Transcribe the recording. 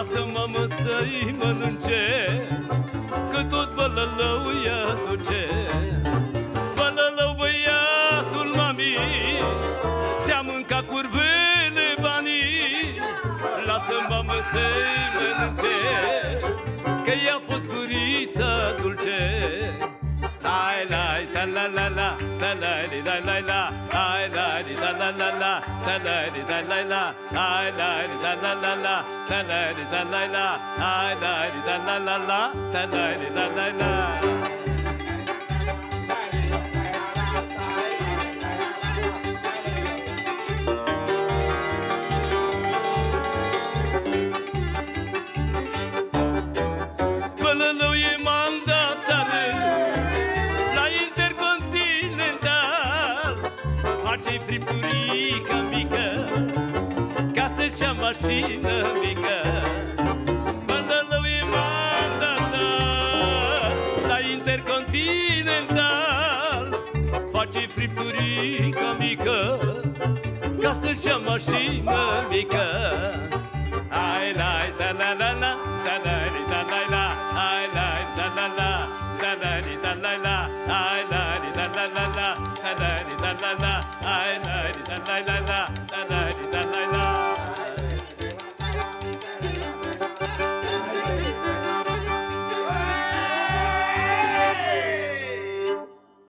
lasă-mă mă să-i mănânce, că tot bălălău ea duce. Lasă-mă mă să-i mănânce Că i-a fost gurița dulce Ai la la la la la la la li la la la Ai la li la la la la la la li la la la Ai la li la la la la la la li la la la Ai la li la la la la la la li la la la face fripturică mică Ca să-și ia mașină mică. Bandalău e banda ta La intercontinental Face fripturică mică Ca să-și ia mașină mică. Ai la ta la la la Ta la la la la Ai la ta la la La la la la la Ai la la la la la